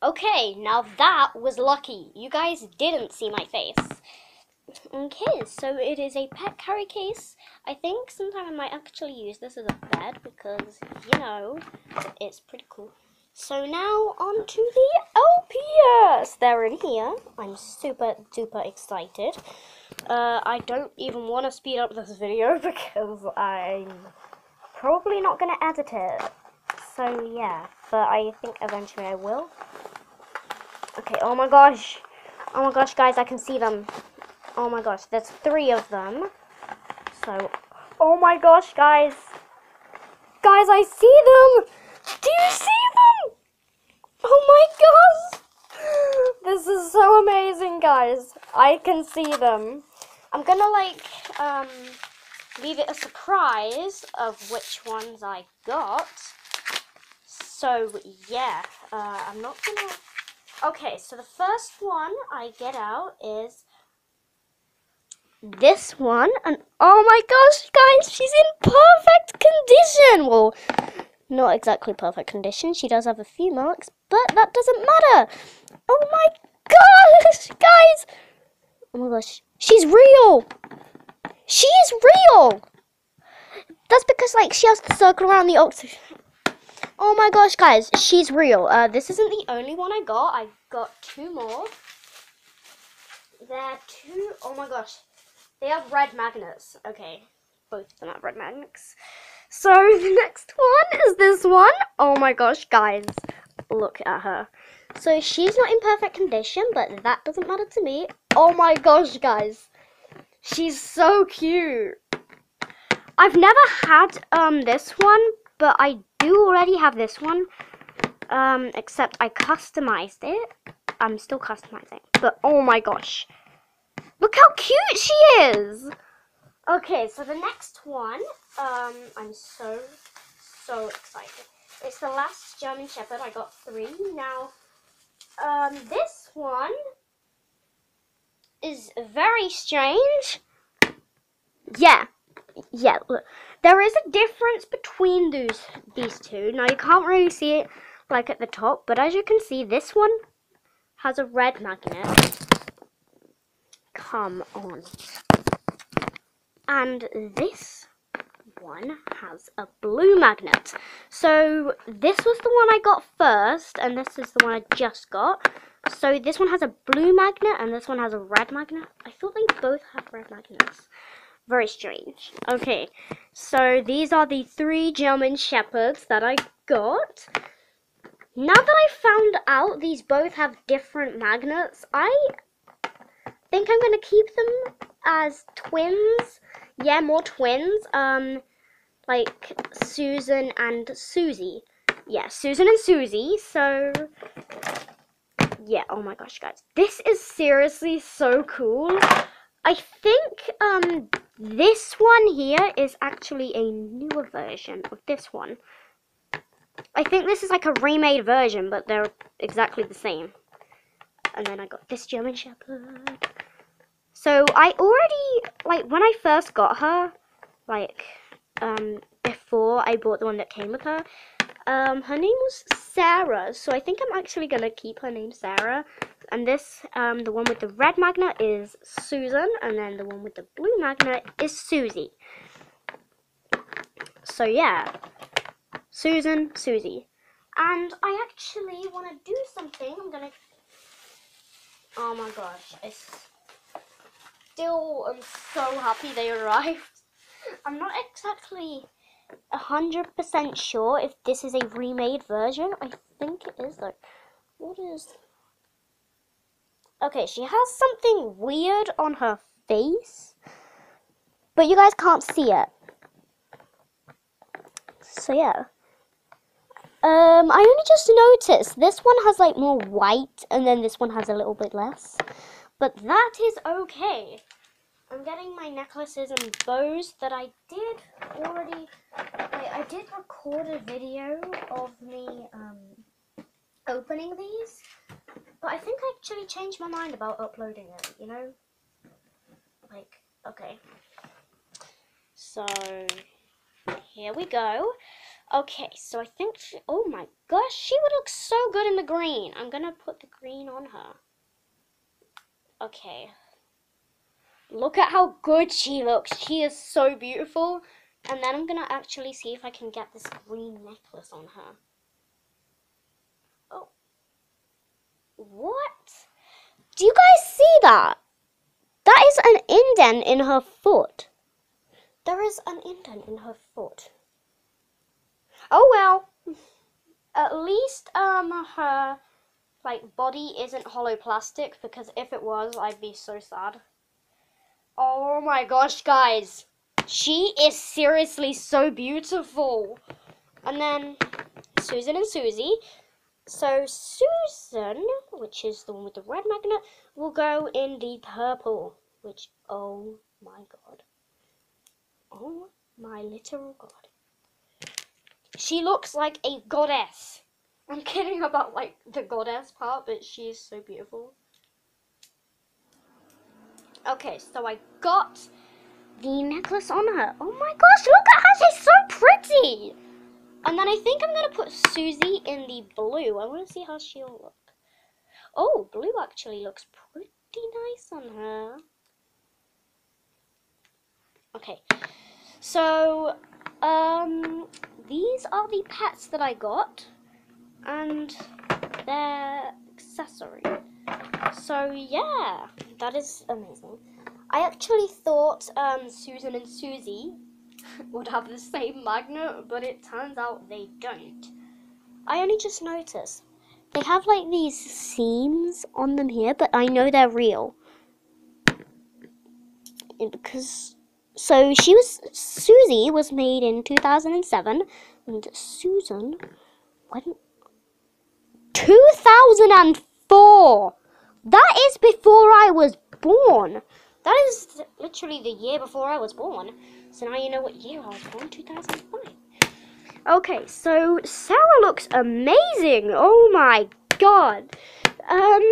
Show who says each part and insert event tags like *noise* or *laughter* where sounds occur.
Speaker 1: Okay, now that was lucky. You guys didn't see my face. Okay, so it is a pet carry case. I think sometime I might actually use this as a bed because, you know, it's pretty cool. So now on to the LPS. They're in here. I'm super duper excited. Uh, I don't even want to speed up this video *laughs* because I'm probably not going to edit it. So yeah, but I think eventually I will. Okay, oh my gosh. Oh my gosh, guys, I can see them. Oh my gosh, there's three of them. So, oh my gosh, guys. Guys, I see them. Do you see them? Oh my gosh. This is so amazing, guys. I can see them. I'm gonna like, um, leave it a surprise of which ones I got. So, yeah, uh, I'm not gonna Okay, so the first one I get out is this one. And oh my gosh, guys, she's in perfect condition. Well, not exactly perfect condition. She does have a few marks, but that doesn't matter. Oh my gosh, *laughs* guys. Oh my gosh, she's real. She is real. That's because, like, she has to circle around the oxygen. Oh my gosh, guys, she's real. Uh, this isn't the only one I got. I got two more. They're two, oh my gosh. They have red magnets. Okay, both of them have red magnets. So *laughs* the next one is this one. Oh my gosh, guys, look at her. So she's not in perfect condition, but that doesn't matter to me. Oh my gosh, guys. She's so cute. I've never had um this one, but I do already have this one. Um, except I customized it. I'm still customizing. But oh my gosh. Look how cute she is! Okay, so the next one, um, I'm so, so excited. It's the last German Shepherd. I got three. Now, um, this one is very strange. Yeah, yeah, look. There is a difference between those these two. Now you can't really see it like at the top, but as you can see, this one has a red magnet. Come on. And this one has a blue magnet. So this was the one I got first, and this is the one I just got. So this one has a blue magnet, and this one has a red magnet. I thought they both have red magnets. Very strange. Okay, so these are the three German Shepherds that I got. Now that I found out these both have different magnets, I think I'm going to keep them as twins. Yeah, more twins. Um, like Susan and Susie. Yeah, Susan and Susie. So, yeah, oh my gosh, guys. This is seriously so cool. I think um this one here is actually a newer version of this one. I think this is like a remade version, but they're exactly the same. And then I got this German Shepherd. So I already, like, when I first got her, like, um, before I bought the one that came with her, um, her name was Sarah. So I think I'm actually going to keep her name Sarah and this, um, the one with the red magnet is Susan, and then the one with the blue magnet is Susie. So yeah, Susan, Susie. And I actually want to do something. I'm gonna. Oh my gosh, I still am so happy they arrived. *laughs* I'm not exactly a hundred percent sure if this is a remade version. I think it is though. What is Okay, she has something weird on her face, but you guys can't see it. So yeah. Um, I only just noticed this one has like more white, and then this one has a little bit less. But that is okay. I'm getting my necklaces and bows that I did already. I, I did record a video of me um, opening these. But I think I actually changed my mind about uploading it, you know? Like, okay. So, here we go. Okay, so I think she, oh my gosh, she would look so good in the green. I'm gonna put the green on her. Okay. Look at how good she looks. She is so beautiful. And then I'm gonna actually see if I can get this green necklace on her. Oh. What? Do you guys see that? That is an indent in her foot. There is an indent in her foot. Oh well. At least um her like body isn't hollow plastic because if it was I'd be so sad. Oh my gosh guys. She is seriously so beautiful. And then Susan and Susie. So Susan, which is the one with the red magnet, will go in the purple. Which, oh my god. Oh my literal god. She looks like a goddess. I'm kidding about like the goddess part, but she is so beautiful. Okay, so I got the necklace on her. Oh my gosh, look at her, she's so. And then I think I'm gonna put Susie in the blue. I wanna see how she'll look. Oh, blue actually looks pretty nice on her. Okay, so um, these are the pets that I got, and their accessory. So yeah, that is amazing. I actually thought um, Susan and Susie would have the same magnet, but it turns out they don't. I only just noticed. They have like these seams on them here, but I know they're real. because so she was Susie was made in 2007 and Susan went 2004 that is before I was born that is literally the year before I was born. So now you know what year I was born 2005 okay so Sarah looks amazing. Oh my god. Um